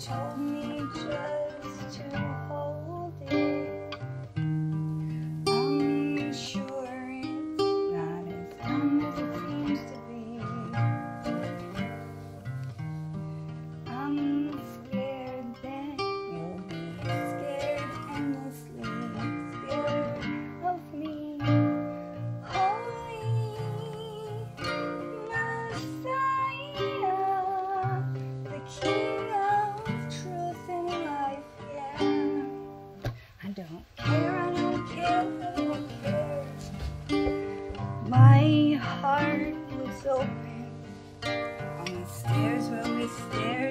told me just to hold it. I'm sure. car. Was open. On the stairs, where we stared.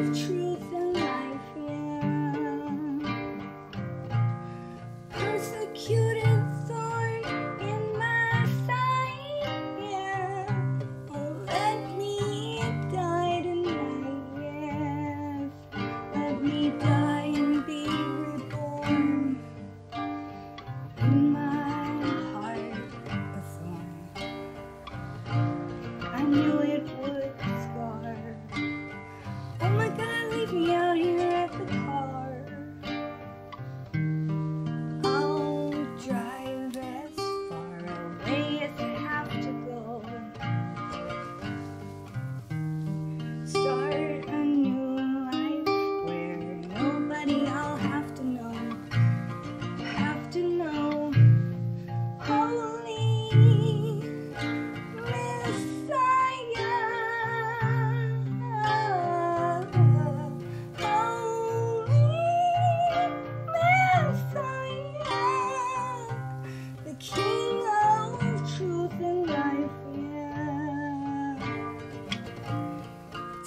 True. Love you.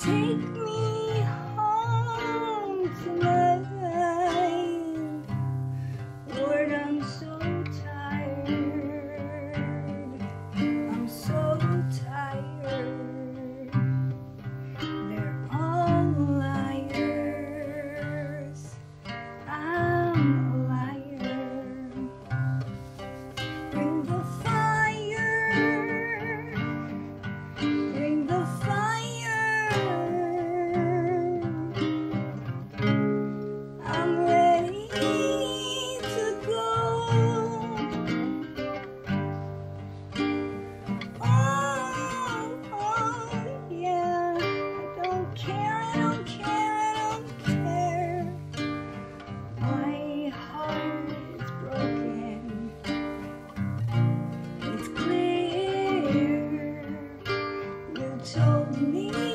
take me told me